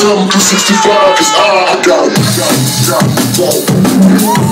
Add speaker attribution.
Speaker 1: 7 365 is cause I got it. Got